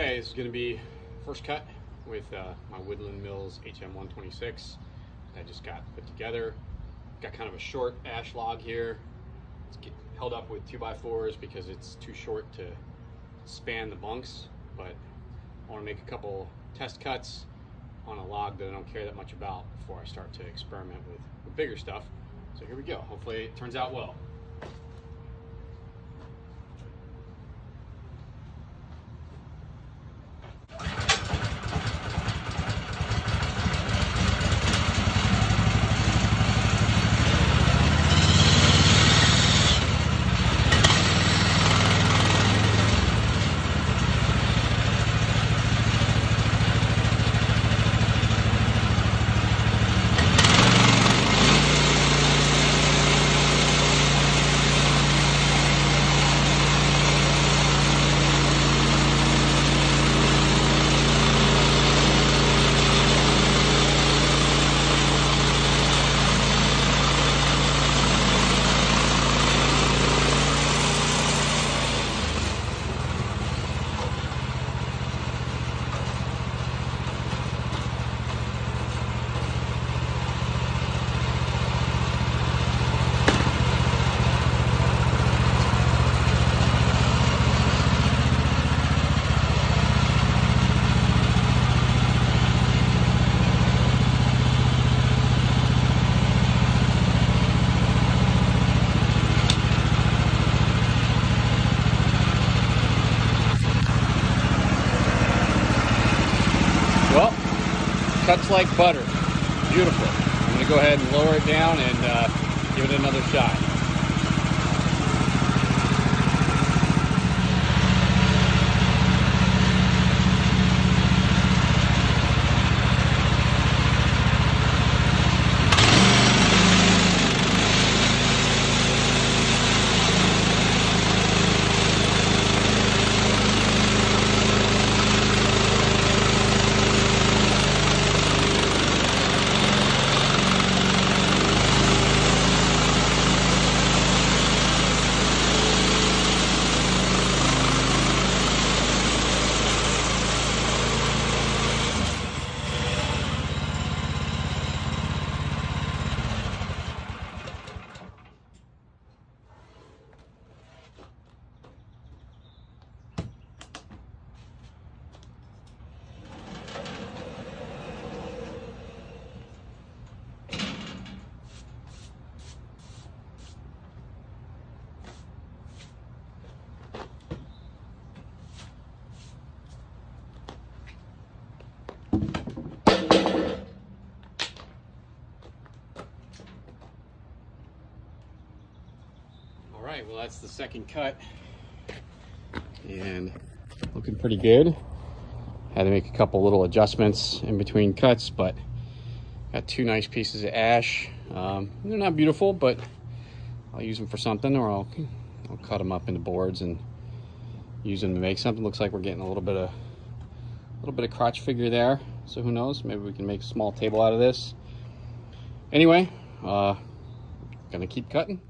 Okay, this is going to be first cut with uh, my Woodland Mills HM126 I just got put together. Got kind of a short ash log here. It's held up with 2x4s because it's too short to span the bunks, but I want to make a couple test cuts on a log that I don't care that much about before I start to experiment with, with bigger stuff. So here we go. Hopefully it turns out well. Well, cuts like butter. Beautiful. I'm going to go ahead and lower it down and uh, give it another shot. Right, well that's the second cut and looking pretty good. Had to make a couple little adjustments in between cuts, but got two nice pieces of ash. Um, they're not beautiful, but I'll use them for something or I'll, I'll cut them up into boards and use them to make something. Looks like we're getting a little bit of a little bit of crotch figure there. So who knows, maybe we can make a small table out of this. Anyway, uh, gonna keep cutting.